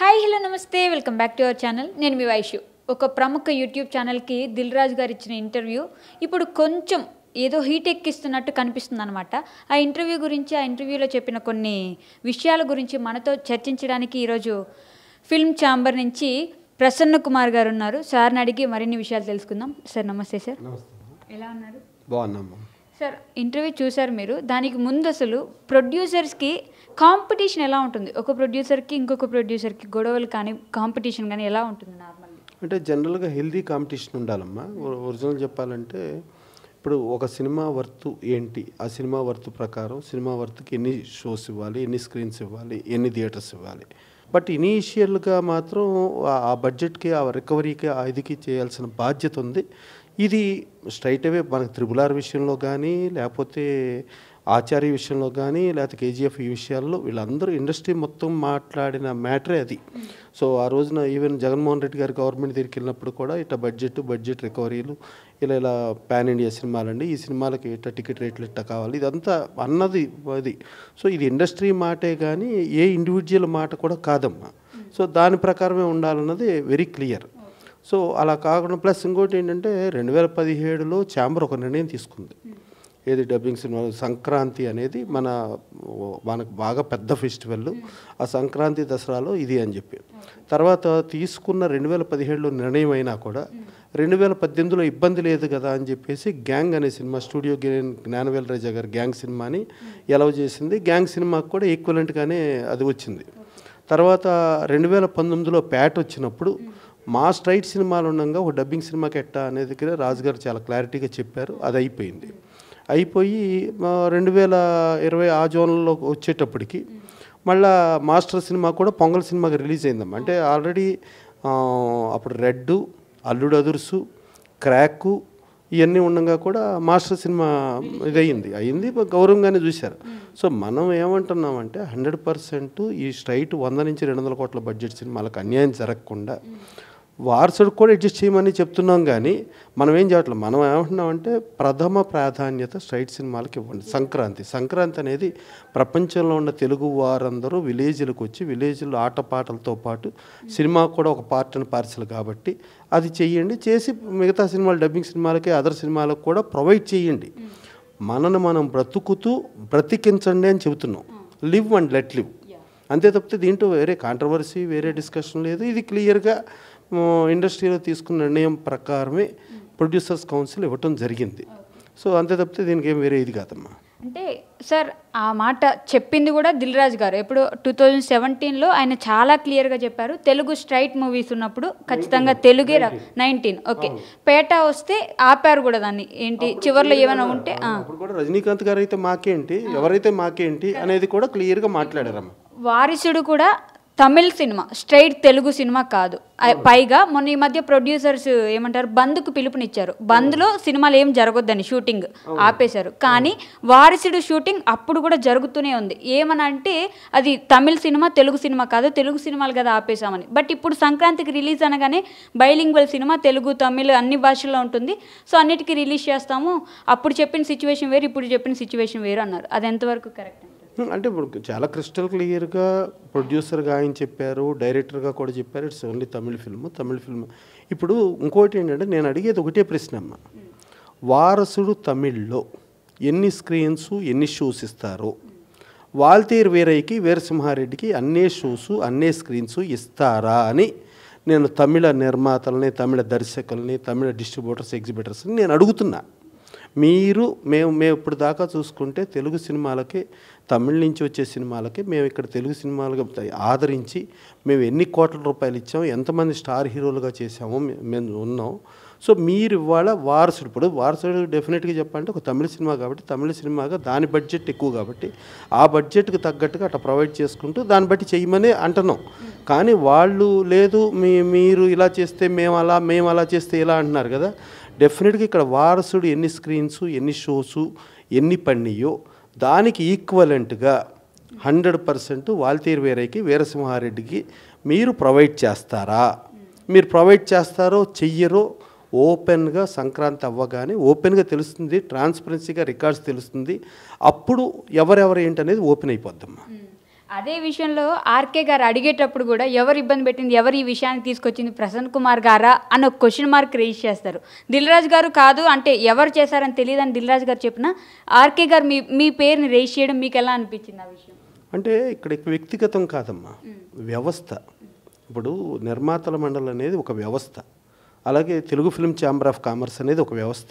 Hi hello నమస్తే. Welcome back to our channel. నేను మీ వైషు ఒక ప్రముఖ యూట్యూబ్ ఛానల్కి దిల్ రాజు గారు ఇచ్చిన ఇంటర్వ్యూ ఇప్పుడు కొంచెం ఏదో హీట్ ఎక్కిస్తున్నట్టు కనిపిస్తుంది అనమాట ఆ ఇంటర్వ్యూ గురించి ఆ ఇంటర్వ్యూలో చెప్పిన కొన్ని విషయాల గురించి మనతో చర్చించడానికి ఈరోజు ఫిల్మ్ ఛాంబర్ నుంచి ప్రసన్న కుమార్ గారు ఉన్నారు. సార్ని అడిగి మరిన్ని విషయాలు తెలుసుకుందాం. సార్ నమస్తే సార్. ఎలా ఉన్నారు? బాగున్నామ్మా సార్ ఇంటర్వ్యూ చూశారు మీరు. దానికి ముందు అసలు ప్రొడ్యూసర్స్కి కాంపిటీషన్ ఎలా ఉంటుంది? ఒక ప్రొడ్యూసర్కి ఇంకొక ప్రొడ్యూసర్కి గొడవలు కానీ కాంపిటీషన్ కానీ ఎలా ఉంటుంది నార్మల్ అంటే జనరల్గా హెల్దీ కాంపిటీషన్ ఉండాలమ్మా. ఒరిజినల్ చెప్పాలంటే ఇప్పుడు ఒక సినిమా వర్త్ ఏంటి? ఆ సినిమా వర్త్ ప్రకారం సినిమా వర్త్కి ఎన్ని షోస్ ఇవ్వాలి? ఎన్ని స్క్రీన్స్ ఇవ్వాలి? ఎన్ని థియేటర్స్ ఇవ్వాలి? బట్ ఇనీషియల్గా మాత్రం ఆ- బడ్జెట్కి ఆ రికవరీకి ఆ ఇదికి చేయాల్సిన బాధ్యత ఉంది. ఇది స్ట్రైట్ అవే మనకు త్రిబుల్ ఆర్ విషయంలో కానీ లేకపోతే ఆచార్య విషయంలో కానీ లేకపోతే కేజీఎఫ్ ఈ విషయాల్లో వీళ్ళందరూ ఇండస్ట్రీ మొత్తం మాట్లాడిన మ్యాటరే అది. సో ఆ రోజున ఈవెన్ జగన్మోహన్ రెడ్డి గారి గవర్నమెంట్ దగ్గరికి వెళ్ళినప్పుడు కూడా ఇట్లా బడ్జెట్ బడ్జెట్ రికవరీలు ఇలా ఇలా పాన్ ఇండియా సినిమాలండి. ఈ సినిమాలకి ఇట్లా టికెట్ రేట్లు ఇట్లా కావాలి? ఇదంతా అన్నది అది. సో ఇది ఇండస్ట్రీ మాటే కానీ ఏ ఇండివిజువల్ మాట కూడా కాదమ్మా. సో దాని ప్రకారమే ఉండాలన్నది వెరీ క్లియర్. సో అలా కాకుండా ప్లస్ ఇంకోటి ఏంటంటే రెండు వేల పదిహేడులో ఛాంబర్ ఒక నిర్ణయం తీసుకుంది. ఏది డబ్బింగ్ సినిమా సంక్రాంతి అనేది మన మనకు బాగా పెద్ద ఫెస్టివల్. ఆ సంక్రాంతి దసరాలో ఇది అని చెప్పి తర్వాత తీసుకున్న రెండు వేల పదిహేడులో నిర్ణయం అయినా కూడా రెండు వేల పద్దెనిమిదిలో ఇబ్బంది లేదు కదా అని చెప్పేసి గ్యాంగ్ అనే సినిమా స్టూడియో జ్ఞానవేల రాజా గారి గ్యాంగ్ సినిమాని ఎలవ్ చేసింది. గ్యాంగ్ సినిమాకి కూడా ఈక్వలెంట్గానే అది వచ్చింది. తర్వాత రెండు వేల పంతొమ్మిదిలో ప్యాట్ వచ్చినప్పుడు మా స్ట్రైట్ సినిమాలు ఉండగా ఒక డబ్బింగ్ సినిమాకి ఎట్టా అనేది దగ్గర రాజుగారు చాలా క్లారిటీగా చెప్పారు. అది అయిపోయింది. అయిపోయి రెండు వేల ఇరవై ఆ జోన్లో వచ్చేటప్పటికి మళ్ళా మాస్టర్ సినిమా కూడా పొంగల్ సినిమాకి రిలీజ్ అయిందమ్మా. అంటే ఆల్రెడీ అప్పుడు రెడ్ అల్లుడు అదుర్సు క్రాకు ఇవన్నీ ఉండగా కూడా మాస్టర్ సినిమా ఇది అయింది అయింది గౌరవంగానే చూశారు. సో మనం ఏమంటున్నామంటే హండ్రెడ్ పర్సెంట్ ఈ స్ట్రైట్ వంద నుంచి రెండు వందల కోట్ల బడ్జెట్ సినిమాలకు అన్యాయం జరగకుండా వారసుడు కూడా అడ్జస్ట్ చేయమని చెప్తున్నాం కానీ మనం ఏం చేయట్లేదు మనం ఏమంటున్నామంటే ప్రథమ ప్రాధాన్యత స్ట్రైట్ సినిమాలకు ఇవ్వండి. సంక్రాంతి. సంక్రాంతి అనేది ప్రపంచంలో ఉన్న తెలుగు వారందరూ విలేజ్లకు వచ్చి విలేజ్లో ఆటపాటలతో పాటు సినిమా కూడా ఒక పార్ట్ అండ్ పార్సల్ కాబట్టి అది చెయ్యండి చేసి మిగతా సినిమాలు డబ్బింగ్ సినిమాలకి అదర్ సినిమాలకు కూడా ప్రొవైడ్ చేయండి. మనను మనం బ్రతుకుతూ బ్రతికించండి అని చెబుతున్నాం. లివ్ అండ్ లెట్ లివ్ అంతే తప్పితే దీంట్లో వేరే కాంట్రవర్సీ వేరే డిస్కషన్ లేదు. ఇది క్లియర్గా ఇండస్ట్రీలో తీసుకున్న నిర్ణయం ప్రకారమే ప్రొడ్యూసర్స్ కౌన్సిల్ ఇవ్వటం జరిగింది. సో అంతే తప్పితే దీనికి ఏం వేరే ఇది కాదమ్మా. అంటే సార్ ఆ మాట చెప్పింది కూడా దిల్ రాజు గారు. ఎప్పుడు టూ థౌజండ్ సెవెంటీన్లో ఆయన చాలా క్లియర్గా చెప్పారు. తెలుగు స్ట్రైట్ మూవీస్ ఉన్నప్పుడు ఖచ్చితంగా తెలుగే నైన్టీన్. ఓకే. పేట వస్తే ఆపారు కూడా దాన్ని. ఏంటి? చివర్లో ఏమైనా ఉంటే. అప్పుడు కూడా రజనీకాంత్ గారు అయితే మాకేంటి ఎవరైతే మాకేంటి? అనేది కూడా క్లియర్గా మాట్లాడారమ్మా. వారిసుడు కూడా Tamil cinema straight Telugu cinema కాదు. పైగా మొన్న ఈ మధ్య ప్రొడ్యూసర్స్ ఏమంటారు బంద్కు పిలుపునిచ్చారు. బంద్లో సినిమాలు ఏం జరగొద్దని షూటింగ్ ఆపేశారు. కానీ వారిసుడు షూటింగ్ అప్పుడు కూడా జరుగుతూనే ఉంది. ఏమని అంటే అది తమిళ్ సినిమా తెలుగు సినిమా కాదు తెలుగు సినిమాలు కదా ఆపేశామని. బట్ ఇప్పుడు సంక్రాంతికి రిలీజ్ అనగానే బైలింగ్వల్ సినిమా తెలుగు తమిళ్ అన్ని భాషల్లో ఉంటుంది. సో అన్నిటికీ రిలీజ్ చేస్తాము. అప్పుడు చెప్పిన సిచ్యువేషన్ వేరు ఇప్పుడు చెప్పిన సిచ్యువేషన్ వేరు అన్నారు. అది ఎంతవరకు కరెక్ట్ అంటే ఇప్పుడు చాలా క్రిస్టల్ క్లియర్గా ప్రొడ్యూసర్గా ఆయన చెప్పారు డైరెక్టర్గా కూడా చెప్పారు it's only Tamil film Tamil film ఇప్పుడు ఇంకోటి ఏంటంటే నేను అడిగేది ఒకటే ప్రశ్న అమ్మ. వారసుడు తమిళ్ళో ఎన్ని స్క్రీన్స్ ఎన్ని షోస్ ఇస్తారో? వాల్తేరు వీరయ్యకి వీరసింహారెడ్డికి అన్నే షోస్ అన్నే స్క్రీన్స్ ఇస్తారా అని నేను తమిళ నిర్మాతలని తమిళ దర్శకుల్ని తమిళ డిస్ట్రిబ్యూటర్స్ ఎగ్జిబిటర్స్ని నేను అడుగుతున్నా. మీరు మేము మేము ఇప్పుడు దాకా చూసుకుంటే తెలుగు సినిమాలకి తమిళ నుంచి వచ్చే సినిమాలకి మేము ఇక్కడ తెలుగు సినిమాలుగా ఆదరించి మేము ఎన్ని కోట్ల రూపాయలు ఇచ్చాము ఎంతమంది స్టార్ హీరోలుగా చేసామో మేము ఉన్నాం. సో మీరు ఇవాళ వారసుడు ఇప్పుడు వారసుడు డెఫినెట్గా చెప్పాలంటే ఒక తమిళ సినిమా కాబట్టి తమిళ సినిమాగా దాని బడ్జెట్ ఎక్కువ కాబట్టి ఆ బడ్జెట్కి తగ్గట్టుగా అట్లా ప్రొవైడ్ చేసుకుంటూ దాన్ని బట్టి చేయమని అంటున్నాం. కానీ వాళ్ళు లేదు మీ మీరు ఇలా చేస్తే మేము అలా మేము అలా చేస్తే ఇలా అంటున్నారు కదా. డెఫినెట్గా ఇక్కడ వారసుడు ఎన్ని స్క్రీన్స్ ఎన్ని షోసు ఎన్ని పడినాయో దానికి ఈక్వలెంట్గా హండ్రెడ్ పర్సెంట్ వాల్తీరు వేరేకి వీరసింహారెడ్డికి మీరు ప్రొవైడ్ చేస్తారా? మీరు ప్రొవైడ్ చేస్తారో చెయ్యరో ఓపెన్గా సంక్రాంతి అవ్వగానే ఓపెన్గా తెలుస్తుంది ట్రాన్స్పరెన్సీగా రికార్డ్స్ తెలుస్తుంది. అప్పుడు ఎవరెవరు ఏంటనేది ఓపెన్ అయిపోద్దమ్మా. అదే విషయంలో ఆర్కే గారు అడిగేటప్పుడు కూడా ఎవరు ఇబ్బంది పెట్టింది ఎవరు ఈ విషయానికి తీసుకొచ్చింది ప్రసన్న కుమార్ గారా అని ఒక క్వశ్చన్ మార్క్ రేజ్ చేస్తారు. దిల్ రాజు గారు కాదు అంటే ఎవరు చేశారని తెలియదని దిల్ రాజు గారు చెప్పిన ఆర్కే గారు మీ మీ పేరుని రేజ్ చేయడం మీకు ఎలా అనిపించింది ఆ విషయం? అంటే ఇక్కడ వ్యక్తిగతం కాదమ్మా. వ్యవస్థ. ఇప్పుడు నిర్మాతల మండలి అనేది ఒక వ్యవస్థ. అలాగే Telugu film chamber of commerce అనేది ఒక వ్యవస్థ.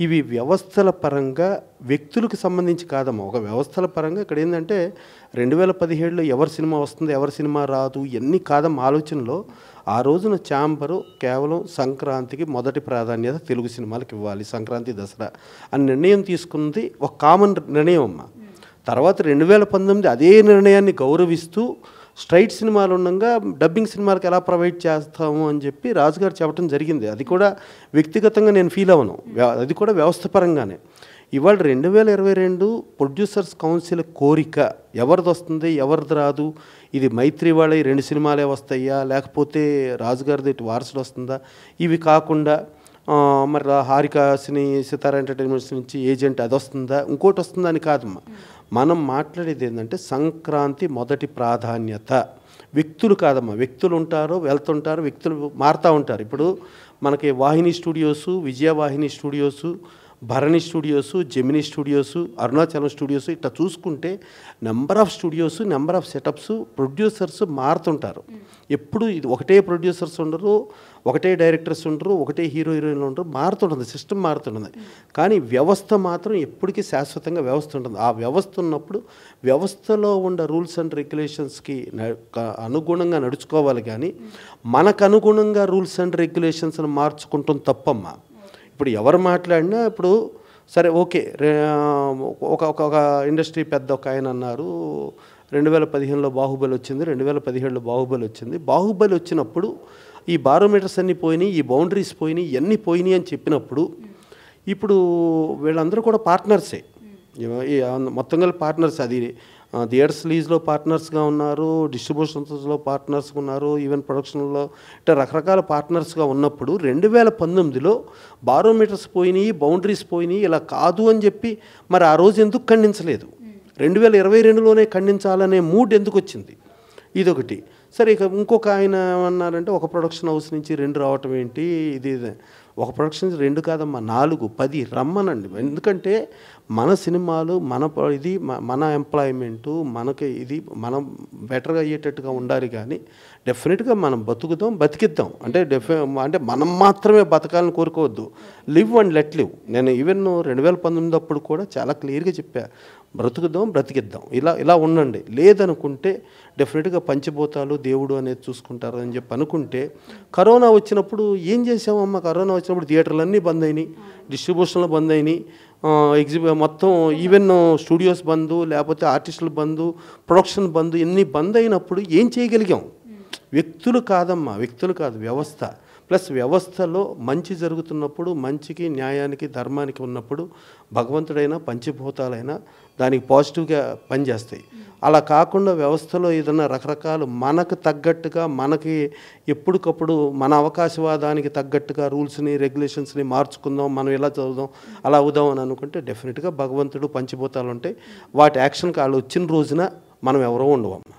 ఇవి వ్యవస్థల పరంగా వ్యక్తులకు సంబంధించి కాదమ్మా ఒక వ్యవస్థల పరంగా ఇక్కడ ఏంటంటే రెండు వేల పదిహేడులో ఎవరి సినిమా వస్తుంది ఎవరి సినిమా రాదు ఎన్ని కాదమ్ ఆలోచనలో ఆ రోజున ఛాంబరు కేవలం సంక్రాంతికి మొదటి ప్రాధాన్యత తెలుగు సినిమాలకు ఇవ్వాలి సంక్రాంతి దసరా అని నిర్ణయం తీసుకుంది ఒక కామన్ నిర్ణయం అమ్మా. తర్వాత రెండు వేల పంతొమ్మిది అదే నిర్ణయాన్ని గౌరవిస్తూ స్ట్రైట్ సినిమాలు ఉండగా డబ్బింగ్ సినిమాలకు ఎలా ప్రొవైడ్ చేస్తాము అని చెప్పి రాజుగారు చెప్పడం జరిగింది. అది కూడా వ్యక్తిగతంగా నేను ఫీల్ అవ్వను. వ్య- అది కూడా వ్యవస్థపరంగానే. ఇవాళ రెండు వేల ఇరవై రెండు ప్రొడ్యూసర్స్ కౌన్సిల్ కోరిక ఎవరిది వస్తుంది ఎవరిది రాదు? ఇది మైత్రి వాళ్ళ ఈ రెండు సినిమాలే వస్తాయా? లేకపోతే రాజుగారిది ఇటు వారసుడు వస్తుందా? ఇవి కాకుండా మరి రా- హారిక సినీ సితారా ఎంటర్టైన్మెంట్స్ నుంచి ఏజెంట్ అది వస్తుందా? ఇంకోటి వస్తుందా అని కాదమ్మా. మనం మాట్లాడేది ఏంటంటే సంక్రాంతి మొదటి ప్రాధాన్యత. వ్యక్తులు కాదమ్మా వ్యక్తులు ఉంటారు వెళ్తుంటారు వ్యక్తులు మారుతూ ఉంటారు. ఇప్పుడు మనకి Vahini studios Vijayavahini studios Bharani studios Gemini studios Arunachalam studios ఇట్లా చూసుకుంటే number of studios number of setups producers మారుతుంటారు. ఎప్పుడు ఇది ఒకటే ప్రొడ్యూసర్స్ ఉండరు ఒకటే డైరెక్టర్స్ ఉండరు ఒకటే హీరో హీరోయిన్లు ఉంటారు మారుతుంటుంది సిస్టమ్ మారుతుంటుంది. కానీ వ్యవస్థ మాత్రం ఎప్పటికీ శాశ్వతంగా వ్యవస్థ ఉంటుంది. ఆ వ్యవస్థ ఉన్నప్పుడు వ్యవస్థలో ఉన్న రూల్స్ అండ్ రెగ్యులేషన్స్కి అనుగుణంగా నడుచుకోవాలి కానీ మనకు అనుగుణంగా రూల్స్ అండ్ రెగ్యులేషన్స్ని మార్చుకుంటాం తప్పమ్మా. ఇప్పుడు ఎవరు మాట్లాడినా ఇప్పుడు సరే ఓకే ఒక ఒక ఒక ఇండస్ట్రీ పెద్ద ఒక ఆయన అన్నారు రెండు వేల పదిహేనులో బాహుబలి వచ్చింది రెండు వేల పదిహేడులో బాహుబలి వచ్చింది. బాహుబలి వచ్చినప్పుడు ఈ బారోమీటర్స్ అన్నీ పోయినాయి ఈ బౌండరీస్ పోయినాయి ఇవన్నీ పోయినాయి అని చెప్పినప్పుడు ఇప్పుడు వీళ్ళందరూ కూడా పార్ట్నర్సే. మొత్తం కలిపి పార్ట్నర్స్ అది థియేటర్స్ లీజ్లో పార్ట్నర్స్గా ఉన్నారు డిస్ట్రిబ్యూషన్స్లో పార్ట్నర్స్గా ఉన్నారు ఈవెన్ ప్రొడక్షన్లో ఇట్లా రకరకాల పార్ట్నర్స్గా ఉన్నప్పుడు రెండు వేల పంతొమ్మిదిలో బారోమీటర్స్ పోయినాయి బౌండరీస్ పోయినాయి ఇలా కాదు అని చెప్పి మరి ఆ రోజు ఎందుకు ఖండించలేదు? రెండు వేల ఇరవై రెండులోనే ఖండించాలనే మూడ్ ఎందుకు వచ్చింది? ఇదొకటి. సరే ఇక ఇంకొక ఆయన ఏమన్నారంటే ఒక ప్రొడక్షన్ హౌస్ నుంచి రెండు రావటం ఏంటి? ఇది ఒక ప్రొడక్షన్ రెండు కాదమ్మా నాలుగు పది రమ్మనండి. ఎందుకంటే మన సినిమాలు మన ఇది మన ఎంప్లాయ్మెంటు మనకి ఇది మనం బెటర్గా అయ్యేటట్టుగా ఉండాలి కానీ డెఫినెట్గా మనం బతుకుదాం బతికిద్దాం. అంటే డెఫి అంటే మనం మాత్రమే బతకాలని కోరుకోవద్దు. Live and let live. నేను ఈవెన్ రెండు వేల పంతొమ్మిది అప్పుడు కూడా చాలా క్లియర్గా చెప్పా. బ్రతుకుదాం బ్రతికిద్దాం. ఇలా ఇలా ఉండండి. లేదనుకుంటే డెఫినెట్గా పంచిపోతాలు దేవుడు అనేది చూసుకుంటారు అని చెప్పి అనుకుంటే కరోనా వచ్చినప్పుడు ఏం చేసామమ్మ కరోనా వచ్చినప్పుడు థియేటర్లు అన్నీ బంద్ అయినాయి. డిస్ట్రిబ్యూషన్లు బంద్ అయినాయి. ఎగ్జిబి మొత్తం ఈవెన్ స్టూడియోస్ బంద్ లేకపోతే ఆర్టిస్టులు బంద్ ప్రొడక్షన్ బంద్ ఇన్ని బంద్ అయినప్పుడు ఏం చేయగలిగాం? వ్యక్తులు కాదమ్మా. వ్యక్తులు కాదు వ్యవస్థ. ప్లస్ వ్యవస్థలో మంచి జరుగుతున్నప్పుడు మంచికి న్యాయానికి ధర్మానికి ఉన్నప్పుడు భగవంతుడైనా పంచభూతాలైనా దానికి పాజిటివ్గా పనిచేస్తాయి. అలా కాకుండా వ్యవస్థలో ఏదైనా రకరకాలు మనకు తగ్గట్టుగా మనకి ఎప్పటికప్పుడు మన అవకాశవాదానికి తగ్గట్టుగా రూల్స్ని రెగ్యులేషన్స్ని మార్చుకుందాం మనం ఎలా చదువుదాం అలా అవుదాం అని అనుకుంటే డెఫినెట్గా భగవంతుడు పంచభూతాలు ఉంటాయి. వాటి యాక్షన్కి వాళ్ళు వచ్చిన రోజున మనం ఎవరో ఉండవమ్మా.